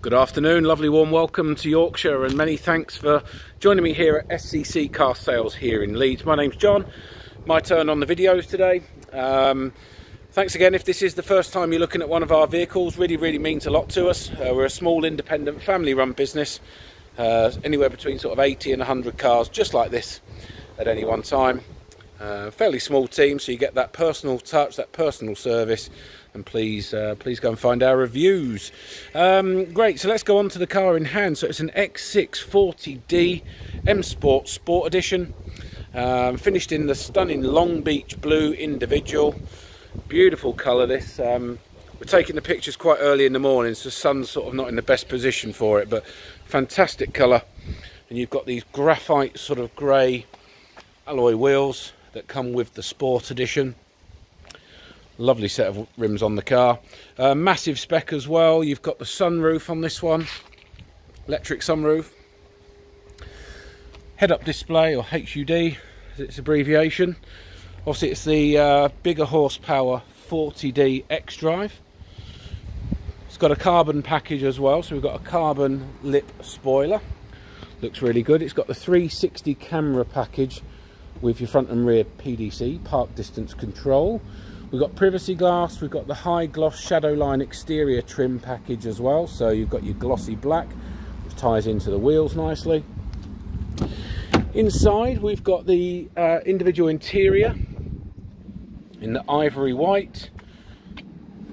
Good afternoon, lovely warm welcome to Yorkshire and many thanks for joining me here at SCC Car Sales here in Leeds. My name's John, my turn on the videos today. Um, thanks again if this is the first time you're looking at one of our vehicles, really really means a lot to us. Uh, we're a small independent family run business, uh, anywhere between sort of 80 and 100 cars just like this at any one time. Uh, fairly small team so you get that personal touch, that personal service and please uh, please go and find our reviews. Um, great so let's go on to the car in hand. So it's an X640D M Sport Sport Edition. Um, finished in the stunning Long Beach blue individual. Beautiful colour this. Um, we're taking the pictures quite early in the morning so the sun's sort of not in the best position for it but fantastic colour. And you've got these graphite sort of grey alloy wheels that come with the Sport Edition lovely set of rims on the car. Uh, massive spec as well. You've got the sunroof on this one. Electric sunroof. Head-up display or HUD its abbreviation. Obviously it's the uh, bigger horsepower 40D xDrive it's got a carbon package as well so we've got a carbon lip spoiler. Looks really good. It's got the 360 camera package with your front and rear PDC park distance control We've got privacy glass, we've got the high gloss shadow line exterior trim package as well. So you've got your glossy black, which ties into the wheels nicely. Inside we've got the uh, individual interior in the ivory white.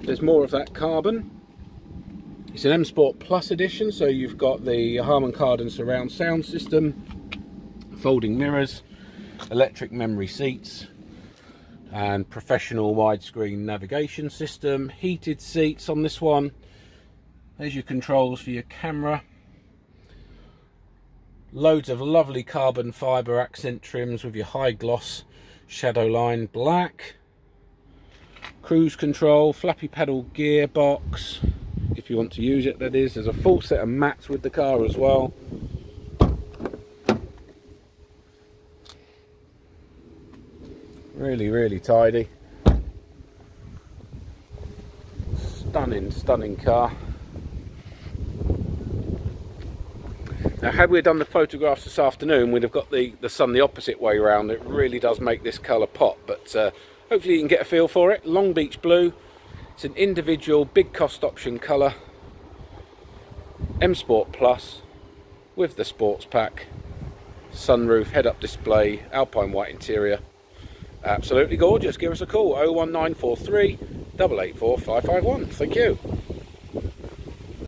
There's more of that carbon. It's an M Sport Plus edition, so you've got the Harman Kardon surround sound system, folding mirrors, electric memory seats, and professional widescreen navigation system heated seats on this one. There's your controls for your camera. Loads of lovely carbon fiber accent trims with your high gloss shadow line black. Cruise control flappy pedal gearbox if you want to use it that is. There's a full set of mats with the car as well Really, really tidy. Stunning, stunning car. Now, had we done the photographs this afternoon, we'd have got the, the sun the opposite way around. It really does make this colour pop, but uh, hopefully you can get a feel for it. Long Beach Blue. It's an individual big cost option colour. M Sport Plus with the sports pack, sunroof, head-up display, alpine white interior. Absolutely gorgeous. Give us a call 01943 884 551. Thank you.